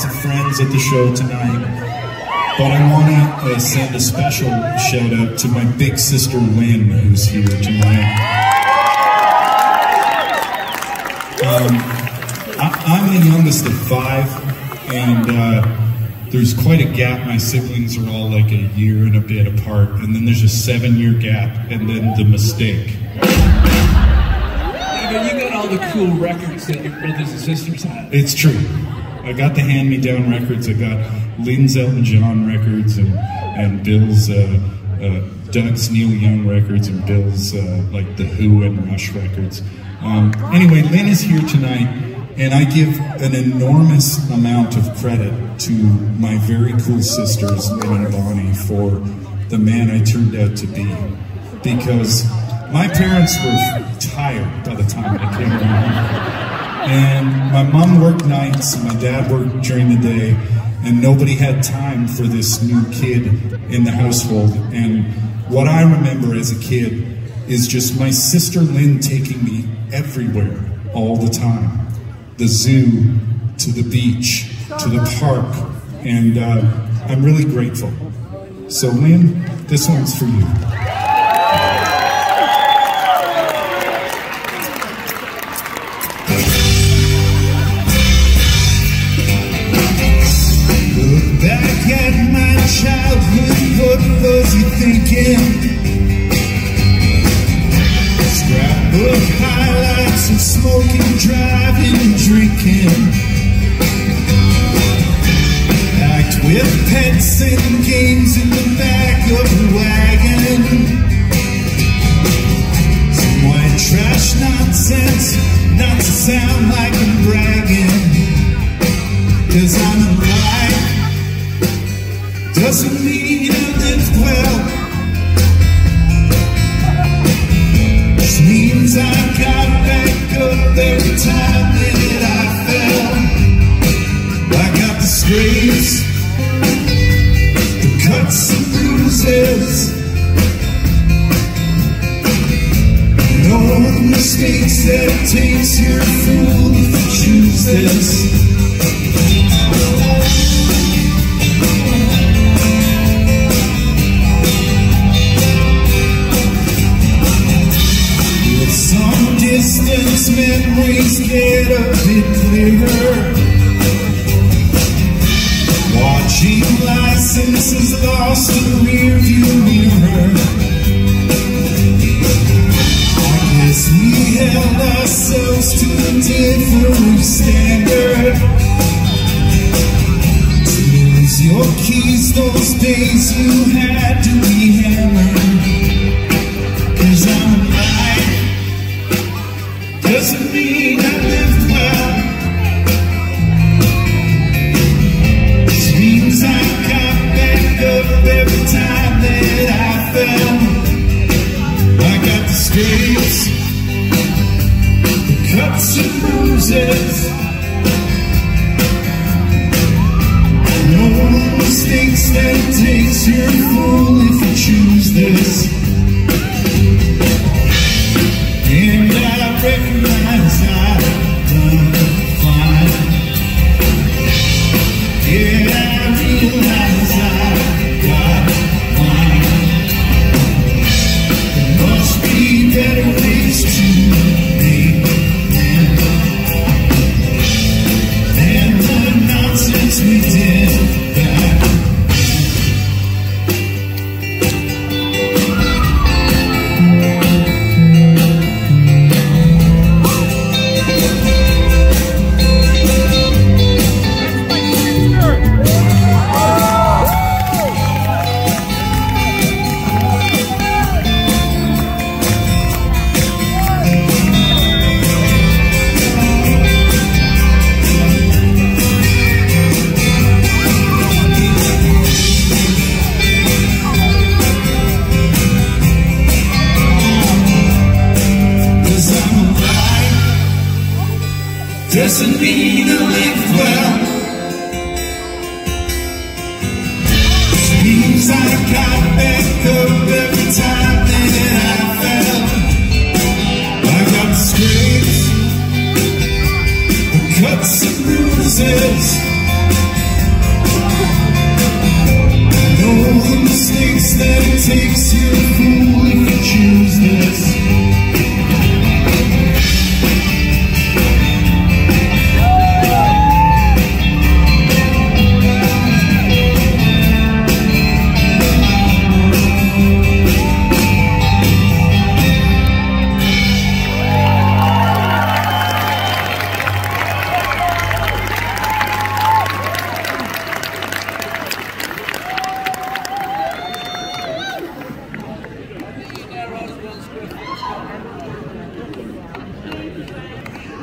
lots of friends at the show tonight. But I want to uh, send a special shout out to my big sister Lynn, who's here tonight. Um, I, I'm the youngest of five, and uh, there's quite a gap. My siblings are all like a year and a bit apart, and then there's a seven year gap, and then the mistake. You know, you got all the cool records that your brothers and sisters had. It's true. I got the hand me down records. I got Lynn's Elton John records and, and Bill's, uh, uh, Doug's Neil Young records and Bill's, uh, like The Who and Rush records. Um, anyway, Lynn is here tonight, and I give an enormous amount of credit to my very cool sisters, Lynn and Bonnie, for the man I turned out to be. Because my parents were tired by the time I came around. And my mom worked nights, and my dad worked during the day, and nobody had time for this new kid in the household. And what I remember as a kid is just my sister Lynn taking me everywhere all the time the zoo, to the beach, to the park, and uh, I'm really grateful. So, Lynn, this one's for you. Thinking? Scrapbook highlights of smoking, driving, and drinking. Packed with pets and games in the back of the wagon. Some white trash nonsense, not to sound like I'm bragging. Cause I'm alive doesn't every time that I fell. I got the scrapes, the cuts and bruises. The mistakes that takes, you're fool if you choose this. Distance, memories get a bit clearer. Watching licenses lost in the rearview mirror. I guess we held ourselves to a different standard. Lose your keys those days you had to be hammered. Takes. You're a fool if you choose this. doesn't mean I live well. Seems I got back up every time that I fell. I got scrapes, cuts and bruises. All the mistakes that it takes you to fool if you choose this.